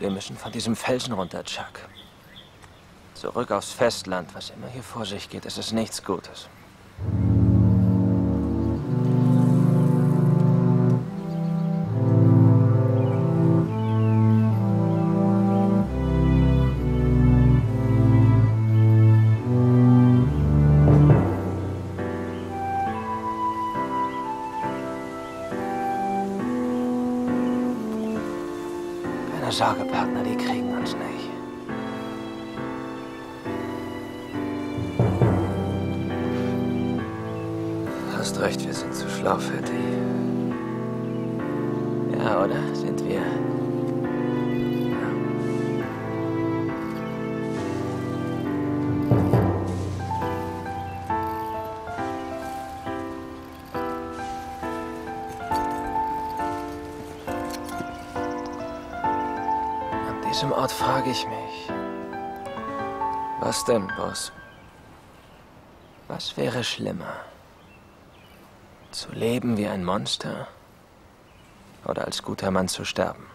Wir müssen von diesem Felsen runter, Chuck. Zurück aufs Festland. Was immer hier vor sich geht, es ist nichts Gutes. Keine Sorge, Partner, die kriegen uns nicht. Hast recht, wir sind zu schlau, Fatty. Ja, oder? Sind wir? Diesem Ort frage ich mich, was denn, Boss? Was wäre schlimmer? Zu leben wie ein Monster oder als guter Mann zu sterben?